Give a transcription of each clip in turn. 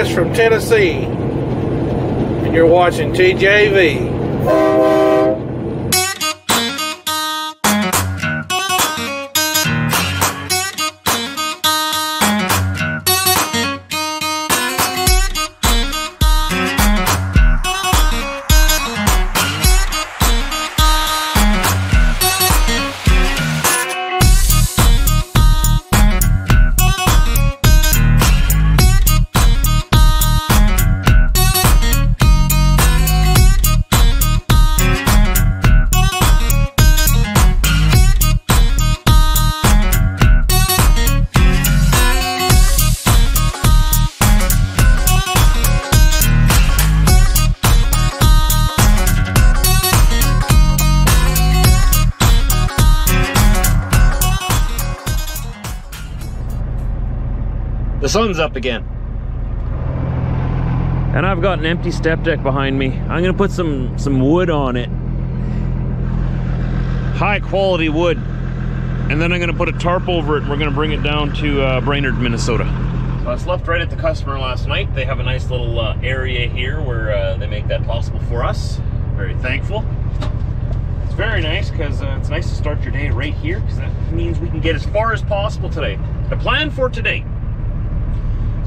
Chris from Tennessee. And you're watching TJV. The sun's up again. And I've got an empty step deck behind me. I'm gonna put some, some wood on it. High quality wood. And then I'm gonna put a tarp over it and we're gonna bring it down to uh, Brainerd, Minnesota. So I slept right at the customer last night. They have a nice little uh, area here where uh, they make that possible for us. Very thankful. It's very nice because uh, it's nice to start your day right here because that means we can get as far as possible today. The plan for today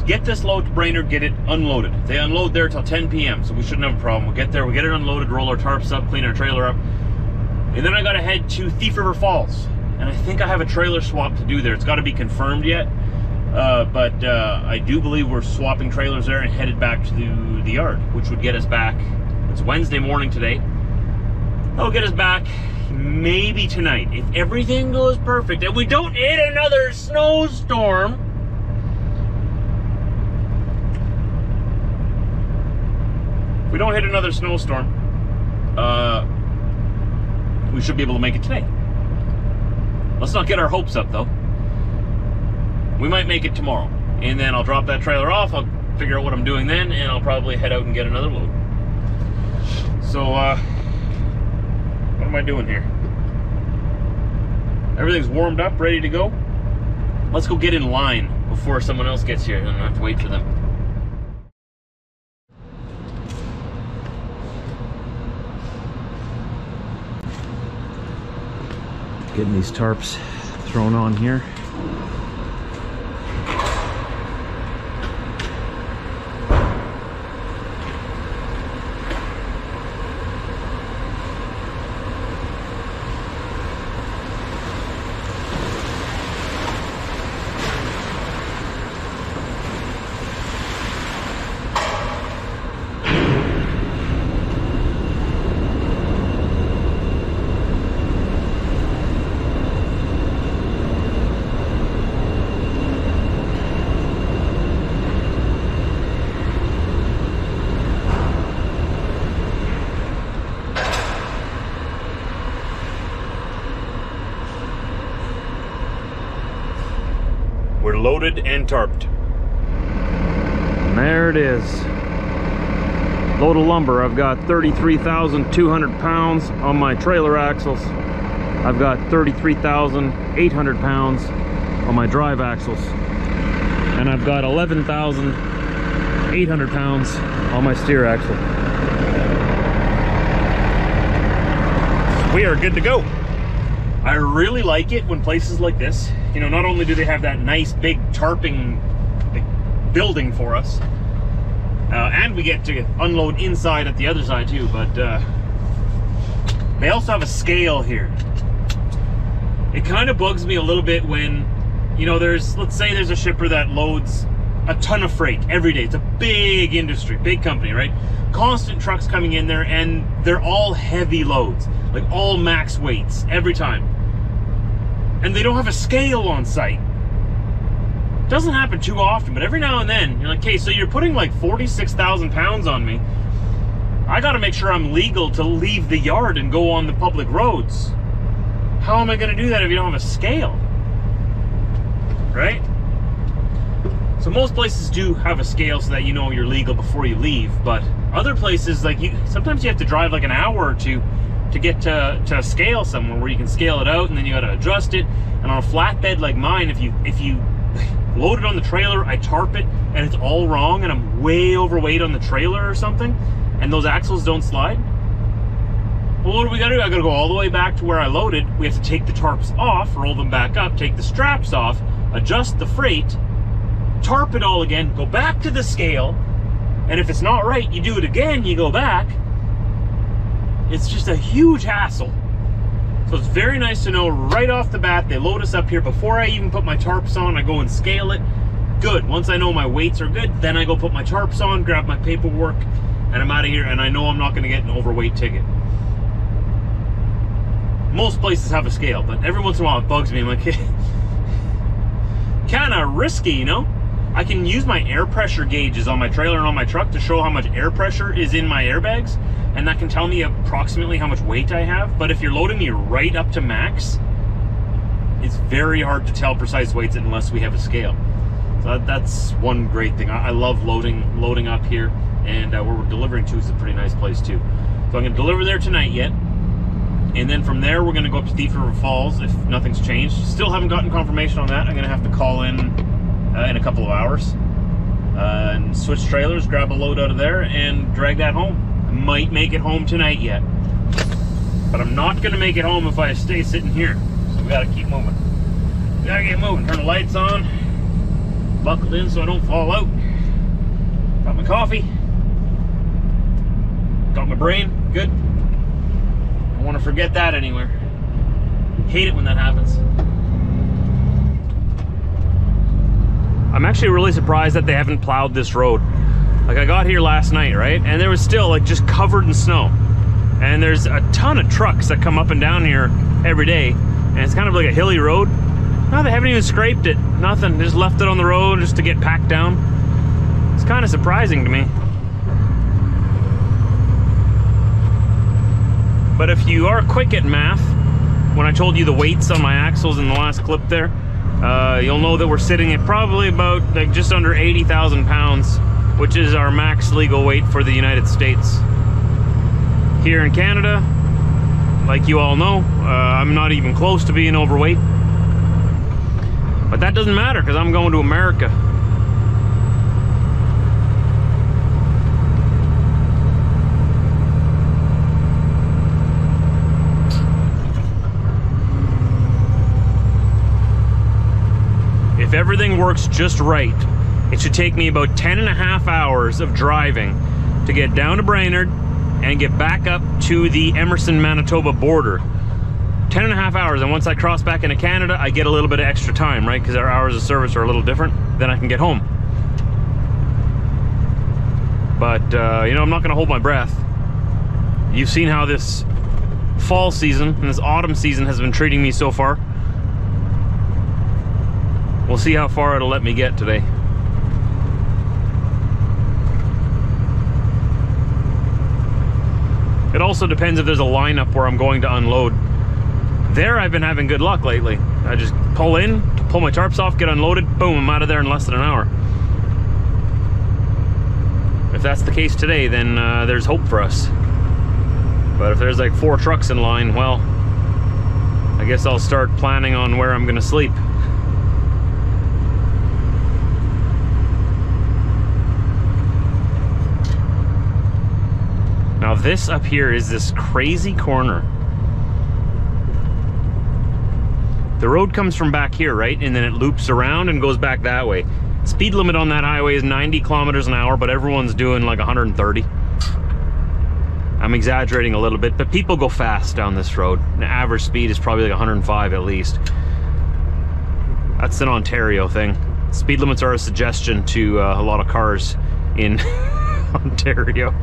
get this load to Brainerd, get it unloaded. They unload there till 10 p.m., so we shouldn't have a problem. We'll get there, we'll get it unloaded, roll our tarps up, clean our trailer up. And then I gotta head to Thief River Falls. And I think I have a trailer swap to do there. It's gotta be confirmed yet. Uh, but uh, I do believe we're swapping trailers there and headed back to the, the yard, which would get us back. It's Wednesday morning today. That'll get us back maybe tonight. If everything goes perfect and we don't hit another snowstorm, we don't hit another snowstorm, uh, we should be able to make it today. Let's not get our hopes up though. We might make it tomorrow. And then I'll drop that trailer off, I'll figure out what I'm doing then, and I'll probably head out and get another load. So, uh, what am I doing here? Everything's warmed up, ready to go. Let's go get in line before someone else gets here and I have to wait for them. Getting these tarps thrown on here. We're loaded and tarped. And there it is. Load of lumber. I've got 33,200 pounds on my trailer axles. I've got 33,800 pounds on my drive axles. And I've got 11,800 pounds on my steer axle. We are good to go. I really like it when places like this, you know, not only do they have that nice big tarping building for us, uh, and we get to unload inside at the other side too, but uh, they also have a scale here. It kind of bugs me a little bit when, you know, there's, let's say there's a shipper that loads a ton of freight every day. It's a big industry, big company, right? Constant trucks coming in there and they're all heavy loads, like all max weights every time and they don't have a scale on site. Doesn't happen too often, but every now and then, you're like, okay, so you're putting like 46,000 pounds on me. I gotta make sure I'm legal to leave the yard and go on the public roads. How am I gonna do that if you don't have a scale? Right? So most places do have a scale so that you know you're legal before you leave, but other places, like you, sometimes you have to drive like an hour or two to get to, to a scale somewhere where you can scale it out and then you got to adjust it. And on a flatbed like mine, if you if you load it on the trailer, I tarp it, and it's all wrong, and I'm way overweight on the trailer or something, and those axles don't slide. Well, what do we gotta do? I gotta go all the way back to where I loaded. We have to take the tarps off, roll them back up, take the straps off, adjust the freight, tarp it all again, go back to the scale, and if it's not right, you do it again, you go back. It's just a huge hassle. So it's very nice to know right off the bat, they load us up here before I even put my tarps on, I go and scale it. Good, once I know my weights are good, then I go put my tarps on, grab my paperwork, and I'm out of here, and I know I'm not gonna get an overweight ticket. Most places have a scale, but every once in a while it bugs me. I'm like, kinda risky, you know? I can use my air pressure gauges on my trailer and on my truck to show how much air pressure is in my airbags, and that can tell me approximately how much weight I have. But if you're loading me right up to max, it's very hard to tell precise weights unless we have a scale. So that's one great thing. I, love loading loading up here, and uh, where we're delivering to is a pretty nice place too. So I'm gonna deliver there tonight yet. And then from there, we're gonna go up to Thief River Falls if nothing's changed. Still haven't gotten confirmation on that. I'm gonna have to call in uh, in a couple of hours uh, and switch trailers, grab a load out of there, and drag that home. I might make it home tonight yet, but I'm not gonna make it home if I stay sitting here. So we gotta keep moving. We gotta get moving. Turn the lights on, buckled in so I don't fall out. Got my coffee. Got my brain. Good. I don't want to forget that anywhere. Hate it when that happens. I'm actually really surprised that they haven't plowed this road. Like I got here last night, right? And there was still like just covered in snow. And there's a ton of trucks that come up and down here every day. And it's kind of like a hilly road. No, they haven't even scraped it. Nothing. Just left it on the road just to get packed down. It's kind of surprising to me. But if you are quick at math, when I told you the weights on my axles in the last clip there, uh, you'll know that we're sitting at probably about like just under 80,000 pounds, which is our max legal weight for the United States. Here in Canada, like you all know, uh, I'm not even close to being overweight. But that doesn't matter because I'm going to America. If everything works just right, it should take me about 10 and a half hours of driving to get down to Brainerd and get back up to the Emerson, Manitoba border. 10 and a half hours, and once I cross back into Canada, I get a little bit of extra time, right? Because our hours of service are a little different, then I can get home. But, uh, you know, I'm not gonna hold my breath. You've seen how this fall season and this autumn season has been treating me so far. We'll see how far it'll let me get today. It also depends if there's a lineup where I'm going to unload. There I've been having good luck lately. I just pull in, to pull my tarps off, get unloaded, boom, I'm out of there in less than an hour. If that's the case today, then uh, there's hope for us. But if there's like four trucks in line, well, I guess I'll start planning on where I'm gonna sleep. Now this up here is this crazy corner. The road comes from back here, right? And then it loops around and goes back that way. Speed limit on that highway is 90 kilometers an hour, but everyone's doing like 130. I'm exaggerating a little bit, but people go fast down this road. The average speed is probably like 105 at least. That's an Ontario thing. Speed limits are a suggestion to uh, a lot of cars in Ontario.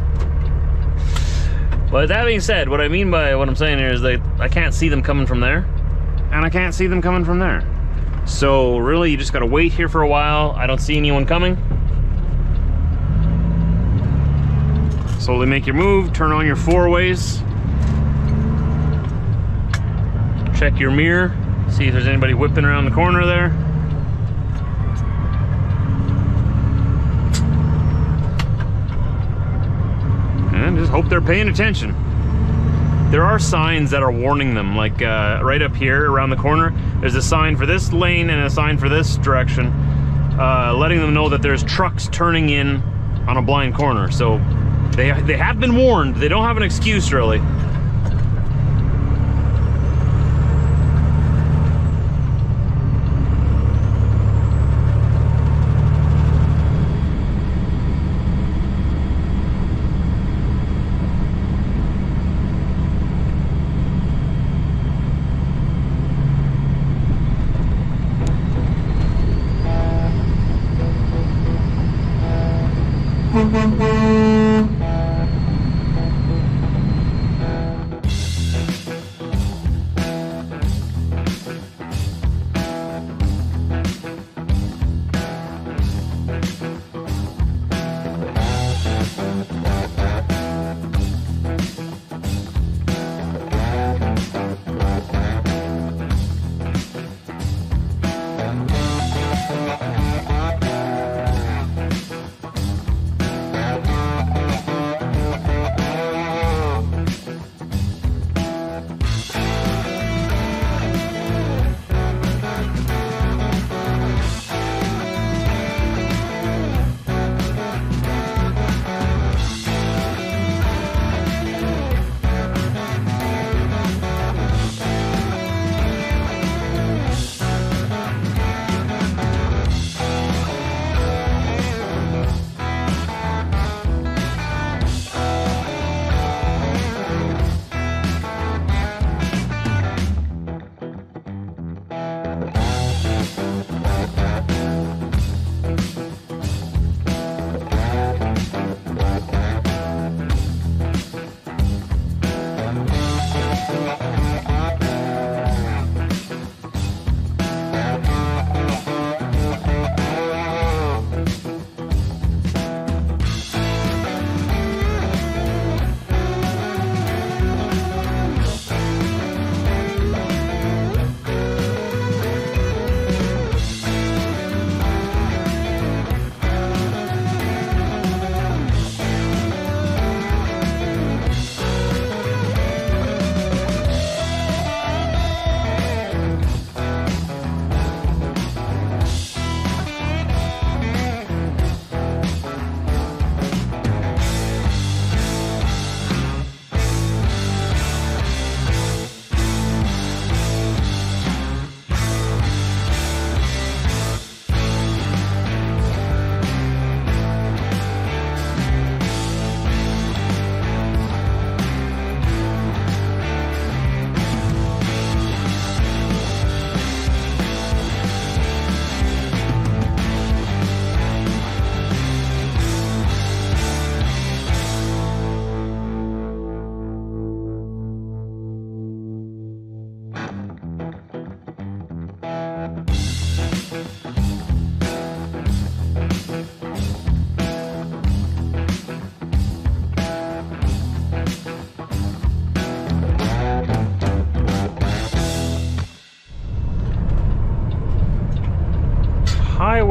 But that being said, what I mean by what I'm saying here is that I can't see them coming from there, and I can't see them coming from there. So really, you just gotta wait here for a while. I don't see anyone coming. Slowly make your move, turn on your four ways. Check your mirror, see if there's anybody whipping around the corner there. And just hope they're paying attention. There are signs that are warning them, like uh, right up here around the corner, there's a sign for this lane and a sign for this direction. uh, letting them know that there's trucks turning in on a blind corner. So they they have been warned. They don't have an excuse really.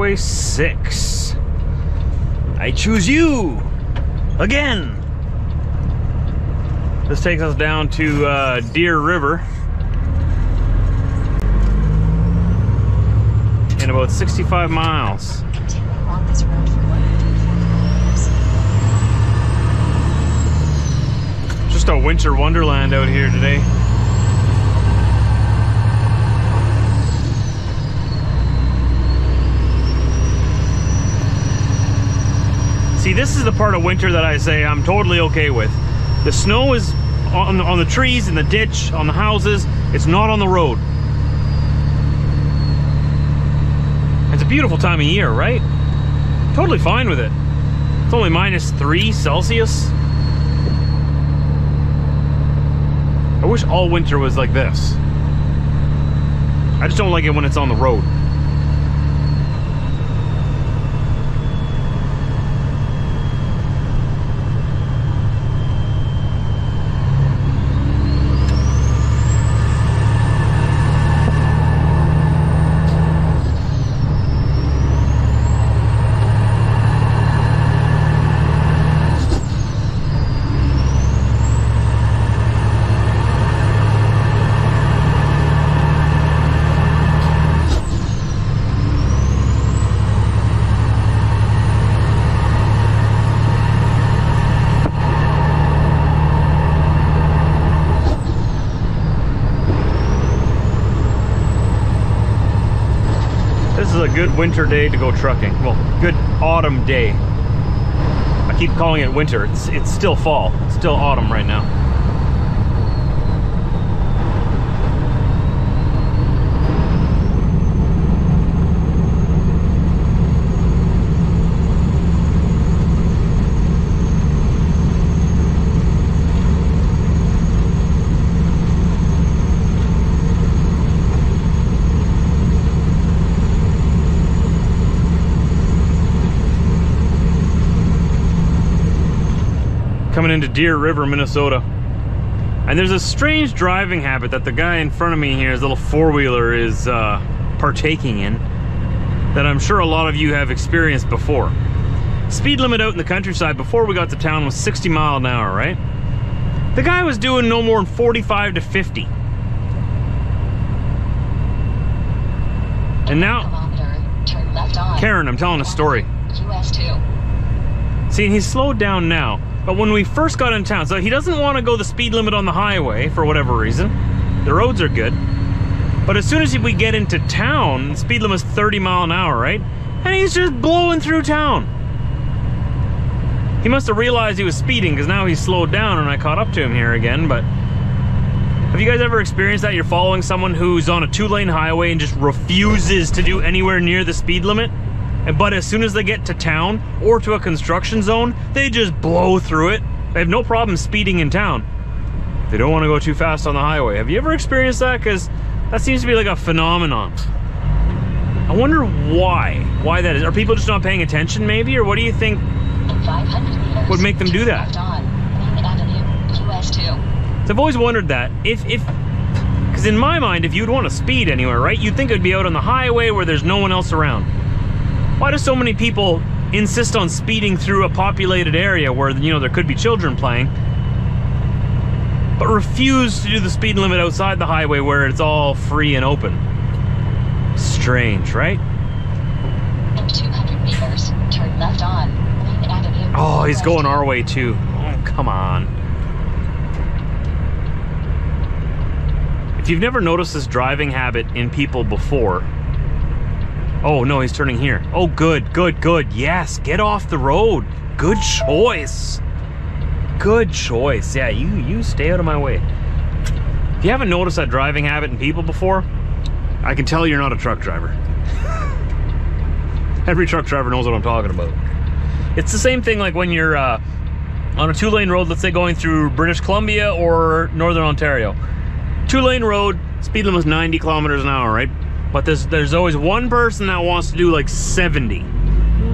Highway 6. I choose you again. This takes us down to uh, Deer River. In about 65 miles. Continue on this road for 150 kilometers. Just a winter wonderland out here today. See, this is the part of winter that I say I'm totally okay with. The snow is on the, on the trees, in the ditch, on the houses. It's not on the road. It's a beautiful time of year, right? Totally fine with it. It's only minus three Celsius. I wish all winter was like this. I just don't like it when it's on the road. Good winter day to go trucking. Well, good autumn day. I keep calling it winter. It's it's still fall. It's still autumn right now. Coming into Deer River, Minnesota. And there's a strange driving habit that the guy in front of me here, his little four-wheeler, is uh, partaking in that I'm sure a lot of you have experienced before. Speed limit out in the countryside before we got to town was 60 mile an hour, right? The guy was doing no more than 45 to 50. And now, Kilometer, turn left on. Karen, I'm telling a story. US 2. See, he's slowed down now. But when we first got in town, so he doesn't want to go the speed limit on the highway for whatever reason. The roads are good. But as soon as we get into town, the speed limit's 30 mile an hour, right? And he's just blowing through town. He must have realized he was speeding because now he's slowed down and I caught up to him here again. But have you guys ever experienced that? You're following someone who's on a two lane highway and just refuses to do anywhere near the speed limit? But as soon as they get to town or to a construction zone, they just blow through it. They have no problem speeding in town. They don't want to go too fast on the highway. Have you ever experienced that? Because that seems to be like a phenomenon. I wonder why. Why that is. Are people just not paying attention, maybe, or what do you think? In 500 meters. Would make them do that? Left on. Main Avenue, US 2. So I've always wondered that if if because in my mind, if you'd want to speed anywhere, right, you'd think it'd be out on the highway where there's no one else around. Why do so many people insist on speeding through a populated area where you know there could be children playing, but refuse to do the speed limit outside the highway where it's all free and open? Strange, right? In 200 meters, turn left on. Oh, he's going our way too. Oh, come on. If you've never noticed this driving habit in people before, oh no, he's turning here. Oh, good, good, good. Yes, get off the road. Good choice. Good choice. Yeah, you you stay out of my way. If you haven't noticed that driving habit in people before, I can tell you're not a truck driver. Every truck driver knows what I'm talking about. It's the same thing like when you're uh, on a two lane road, let's say going through British Columbia or Northern Ontario. Two lane road, speed limit is 90 kilometers an hour, right? But there's, there's always one person that wants to do like 70.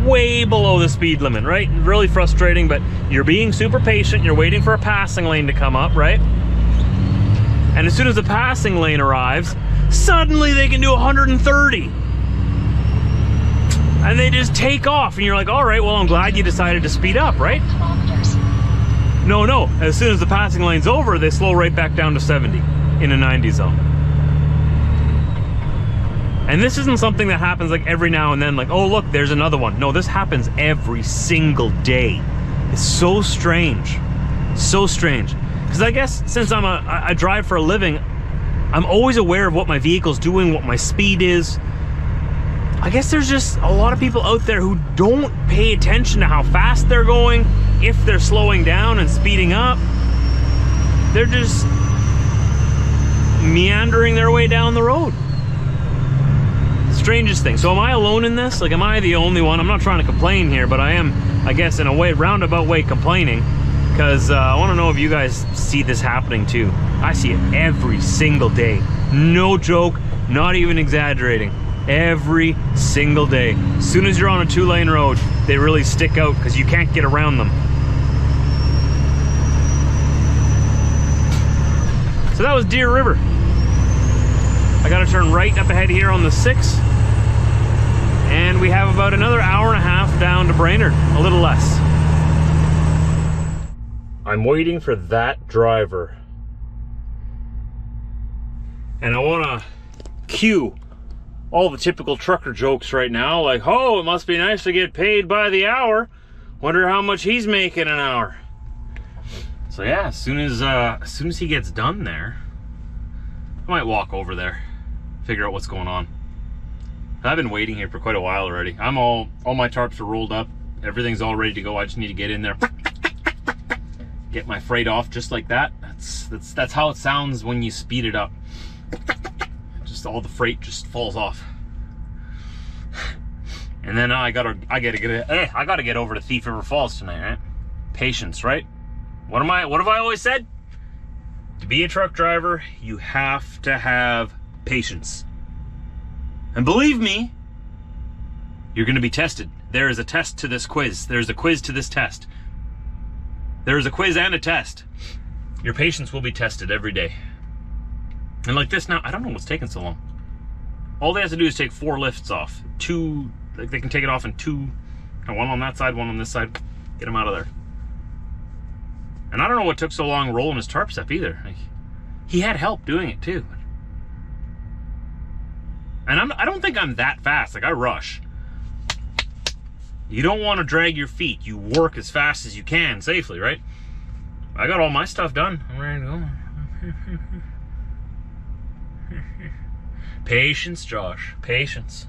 Way below the speed limit, right? Really frustrating, but you're being super patient. You're waiting for a passing lane to come up, right? And as soon as the passing lane arrives, suddenly they can do 130 and they just take off and you're like all right well i'm glad you decided to speed up right no no as soon as the passing lane's over they slow right back down to 70 in a 90 zone and this isn't something that happens like every now and then like oh look there's another one. No this happens every single day. It's so strange. So strange. Because i guess since i'm a I, drive for a living i'm always aware of what my vehicle's doing what my speed is. I guess there's just a lot of people out there who don't pay attention to how fast they're going, if they're slowing down and speeding up. They're just meandering their way down the road. Strangest thing. So am I alone in this? Like am I the only one? I'm not trying to complain here, but I am, I guess in a way roundabout way complaining because uh, I want to know if you guys see this happening too. I see it every single day. No joke, not even exaggerating every single day. As soon as you're on a two lane road, they really stick out because you can't get around them. So that was Deer River. I gotta turn right up ahead here on the 6. And we have about another hour and a half down to Brainerd, a little less. I'm waiting for that driver. And I wanna cue all the typical trucker jokes right now, like, oh, it must be nice to get paid by the hour. Wonder how much he's making an hour. So yeah, as soon as uh, as soon as he gets done there, I might walk over there, figure out what's going on. I've been waiting here for quite a while already. I'm all all my tarps are rolled up. Everything's all ready to go. I just need to get in there, get my freight off just like that. That's that's that's how it sounds when you speed it up. Just all the freight just falls off. And then I gotta I gotta get eh, I gotta get over to Thief River Falls tonight, right? Patience, right? What am I what have I always said? To be a truck driver, you have to have patience. And believe me, you're going to be tested. There is a test to this quiz. There's a quiz to this test. There is a quiz and a test. Your patience will be tested every day. And like this now, I don't know what's taking so long. All they have to do is take four lifts off. Two, like they can take it off in two, one on that side, one on this side. Get them out of there. And I don't know what took so long rolling his tarps up either. Like, he had help doing it too. And I'm, I don't think I'm that fast. Like I rush. You don't want to drag your feet. You work as fast as you can safely, right? I got all my stuff done. I'm ready to go. Patience, Josh. Patience.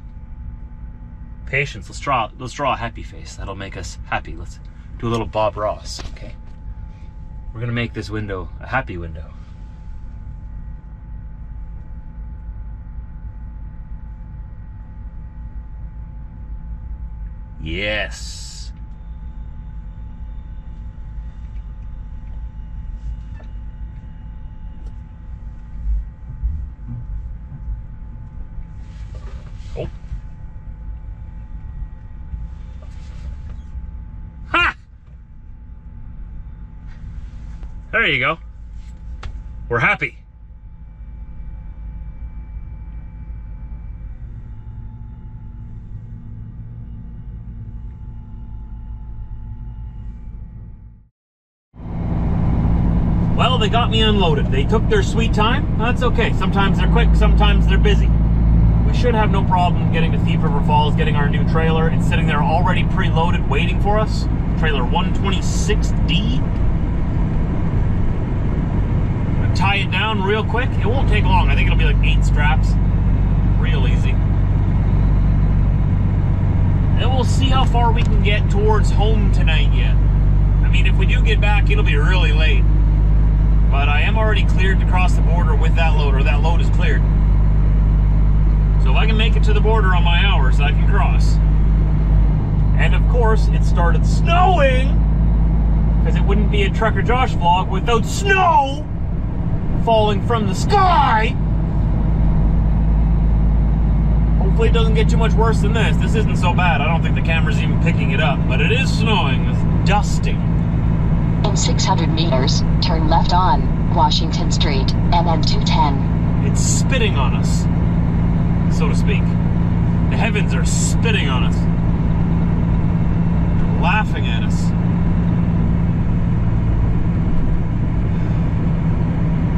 Patience. Let's draw. Let's draw a happy face. That'll make us happy. Let's do a little Bob Ross. Okay. We're gonna make this window a happy window. Yes. Oh. Ha! There you go. We're happy. Well, they got me unloaded. They took their sweet time. That's okay. Sometimes they're quick, sometimes they're busy. We should have no problem getting to Thief River Falls, getting our new trailer. It's sitting there already preloaded, waiting for us. Trailer 126D. Tie it down real quick. It won't take long. I think it'll be like eight straps. Real easy. And we'll see how far we can get towards home tonight yet. I mean, if we do get back, it'll be really late. But I am already cleared to cross the border with that load, or that load is cleared. So if I can make it to the border on my hours, I can cross. And of course, it started snowing, because it wouldn't be a Trucker Josh vlog without snow falling from the sky. Hopefully it doesn't get too much worse than this. This isn't so bad. I don't think the camera's even picking it up, but it is snowing. It's dusting. In 600 meters, turn left on Washington Street, and then 210. It's spitting on us, so to speak. The heavens are spitting on us. They're laughing at us.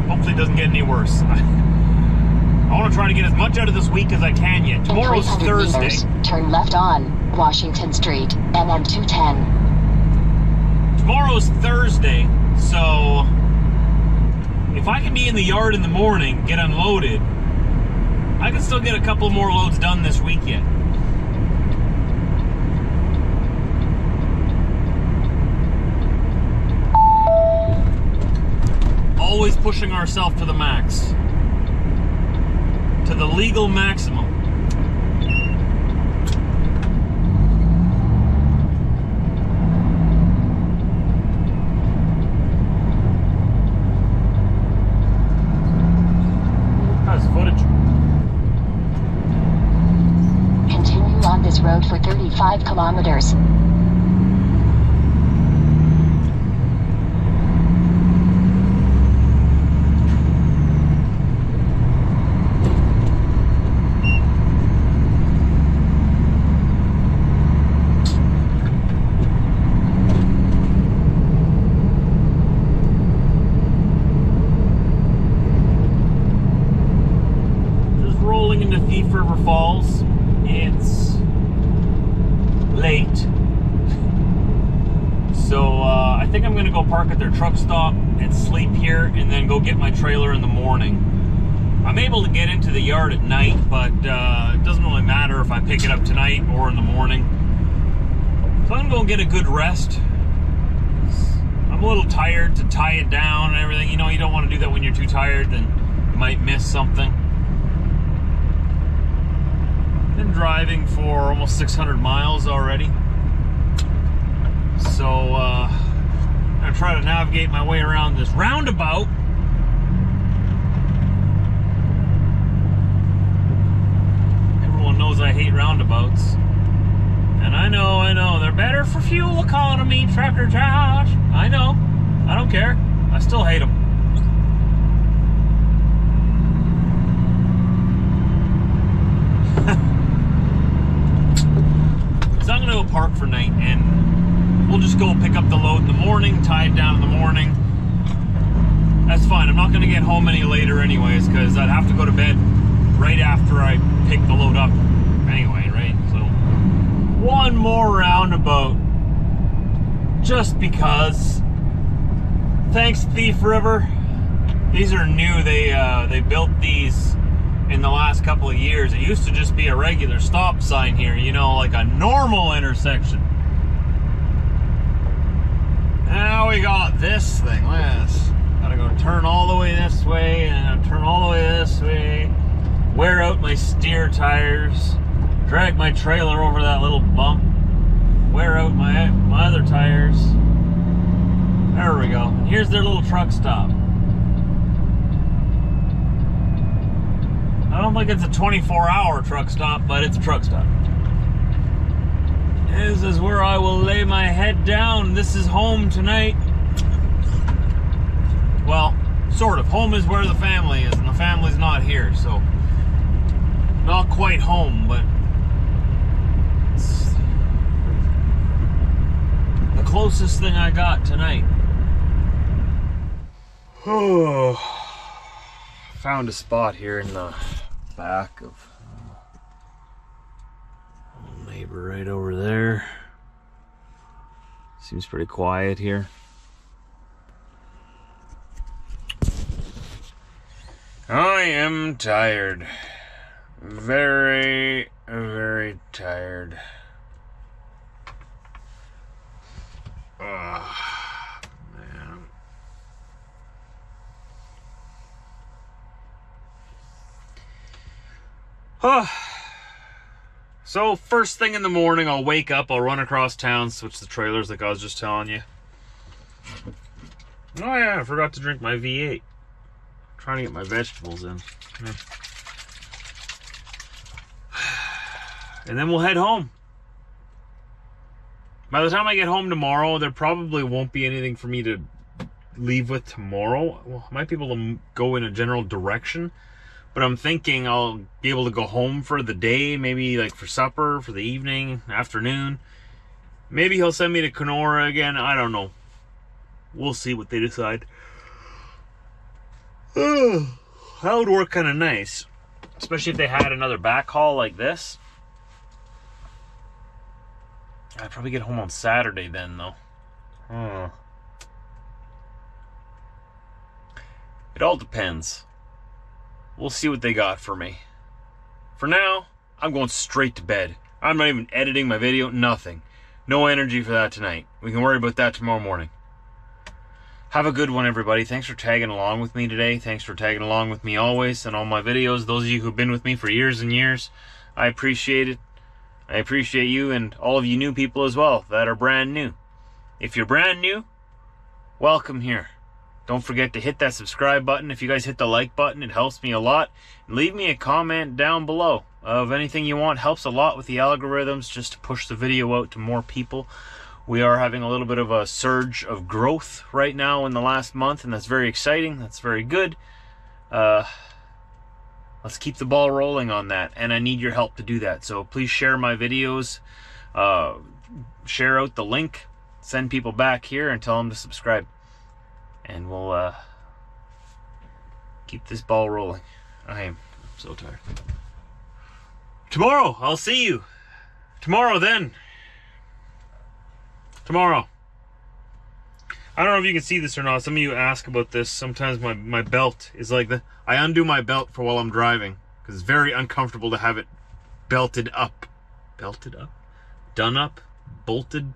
Hopefully it doesn't get any worse. I want to try to get as much out of this week as I can yet. Tomorrow's Thursday. meters, turn left on Washington Street, and then 210. Tomorrow's Thursday, so if I can be in the yard in the morning, get unloaded, I can still get a couple more loads done this week yet. Always pushing ourselves to the max. To the legal maximum. 5 kilometers. Just rolling into Thief River Falls. Go park at their truck stop and sleep here and then go get my trailer in the morning. I'm able to get into the yard at night, but uh, it doesn't really matter if I pick it up tonight or in the morning. So I'm gonna get a good rest. I'm a little tired to tie it down and everything. You know, you don't want to do that when you're too tired, then you might miss something. Been driving for almost 600 miles already. So, uh, I'm gonna try to navigate my way around this roundabout. Everyone knows I hate roundabouts. And I know, I know, they're better for fuel economy, Tractor Josh. I know. I don't care. I still hate them. so I'm gonna go park for night and we'll just go pick up the load in the it down in the morning. That's fine. I'm not gonna get home any later anyways, because I'd have to go to bed right after I pick the load up anyway, right? So one more roundabout. Just because. Thanks, Thief River. These are new. They uh, they built these in the last couple of years. It used to just be a regular stop sign here, you know, like a normal intersection. Now we got this thing. Look at this. Gotta go turn all the way this way and turn all the way this way. Wear out my steer tires. Drag my trailer over that little bump. Wear out my my other tires. There we go. And here's their little truck stop. I don't think it's a 24 hour truck stop, but it's a truck stop. This is where I will lay my head down. This is home tonight. Well, sort of. Home is where the family is, and the family's not here, so not quite home, but it's the closest thing I got tonight. Oh, found a spot here in the back of uh, neighbor right over there. Seems pretty quiet here. I am tired. Very, very tired. Ugh, man. Ah. So first thing in the morning, I'll wake up, I'll run across town, switch the trailers like I was just telling you. Oh yeah, I forgot to drink my V8. trying to get my vegetables in. And then we'll head home. By the time I get home tomorrow, there probably won't be anything for me to leave with tomorrow. Well, I might be able to go in a general direction, but I'm thinking I'll be able to go home for the day, maybe like for supper, for the evening, afternoon. Maybe he'll send me to Kenora again. I don't know. We'll see what they decide. that would work kind of nice, especially if they had another backhaul like this. I'd probably get home on Saturday then, though. Hmm. It all depends. We'll see what they got for me. For now, I'm going straight to bed. I'm not even editing my video, nothing. No energy for that tonight. We can worry about that tomorrow morning. Have a good one, everybody. Thanks for tagging along with me today. Thanks for tagging along with me always and all my videos. Those of you who've been with me for years and years, I appreciate it. I appreciate you and all of you new people as well that are brand new. If you're brand new, welcome here. Don't forget to hit that subscribe button. If you guys hit the like button, it helps me a lot. Leave me a comment down below of anything you want. Helps a lot with the algorithms just to push the video out to more people. We are having a little bit of a surge of growth right now in the last month, and that's very exciting. That's very good. Uh, let's keep the ball rolling on that and i need your help to do that so please share my videos uh, share out the link send people back here and tell them to subscribe and we'll uh, keep this ball rolling i am so tired tomorrow i'll see you tomorrow then tomorrow I don't know if you can see this or not. Some of you ask about this. Sometimes my, my belt is like the. I undo my belt for while I'm driving because it's very uncomfortable to have it belted up. Belted up? Done up? Bolted?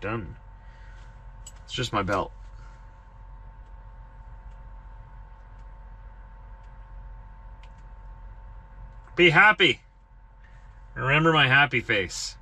Done. It's just my belt. Be happy. Remember my happy face.